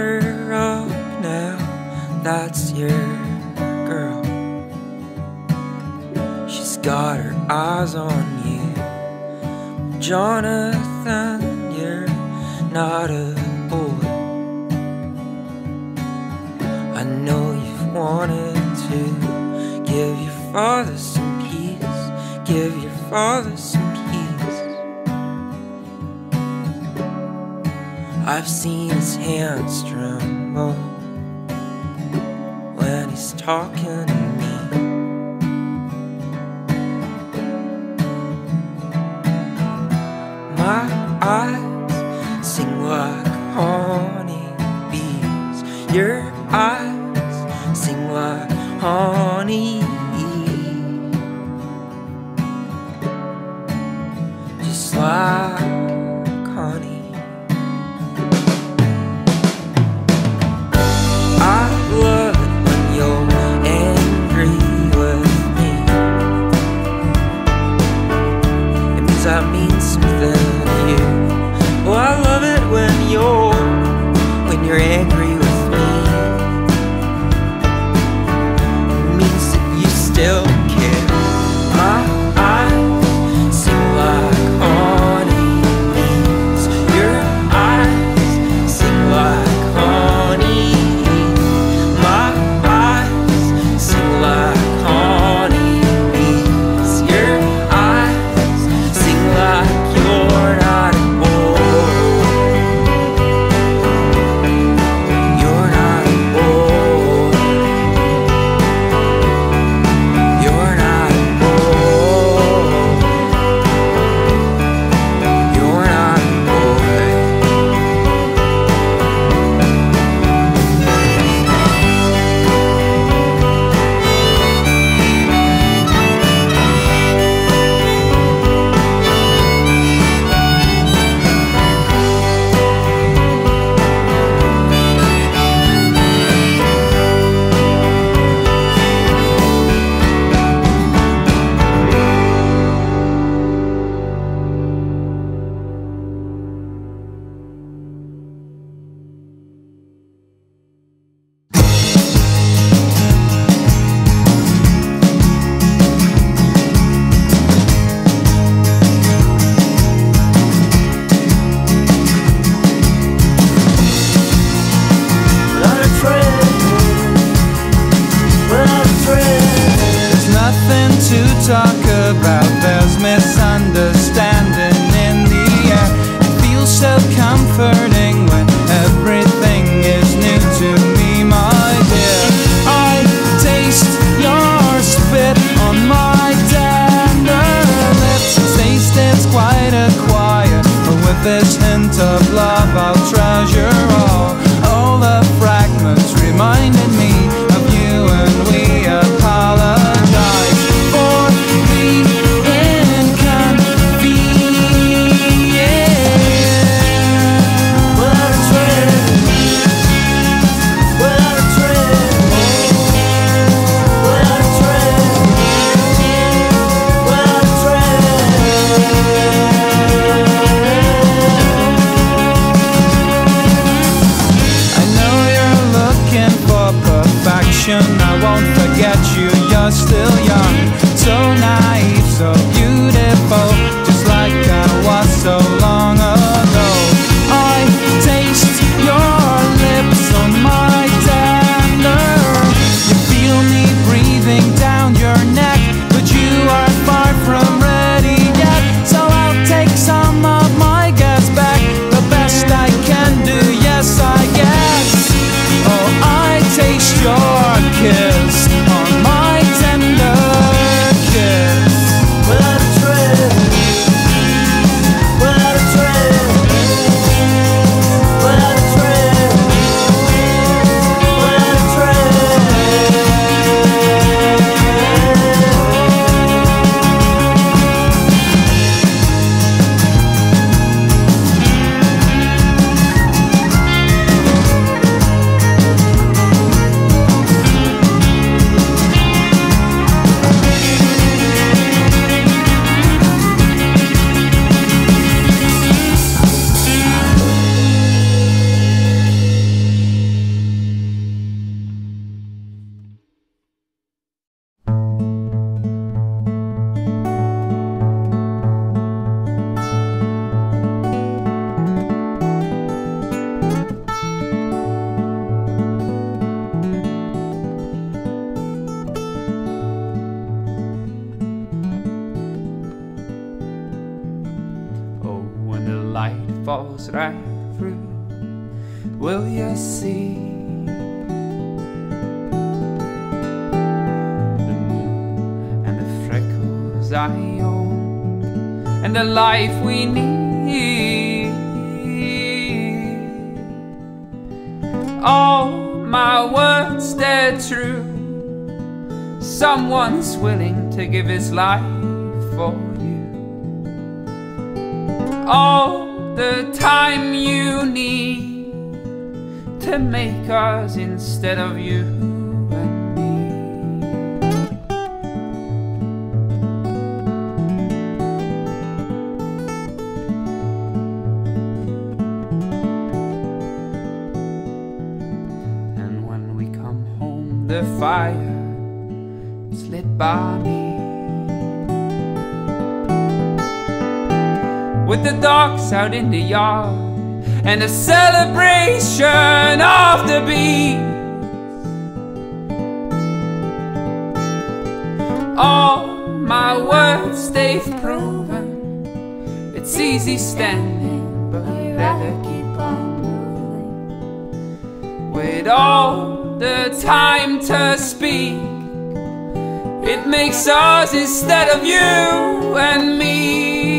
up now. That's your girl. She's got her eyes on you. Jonathan, you're not a boy. I know you've wanted to give your father some peace, give your father some. I've seen his hands tremble when he's talking to me. My eyes sing like honey bees. Your eyes sing like honey. Just like still falls right through. Will you see? And the freckles I own, and the life we need. All my words, they're true. Someone's willing to give his life for you. All the time you need to make us instead of you and me. And when we come home, the fire is lit by me. With the dogs out in the yard and a celebration of the bees. All my words they've proven it's easy standing, but we better keep on moving. With all the time to speak, it makes us instead of you and me.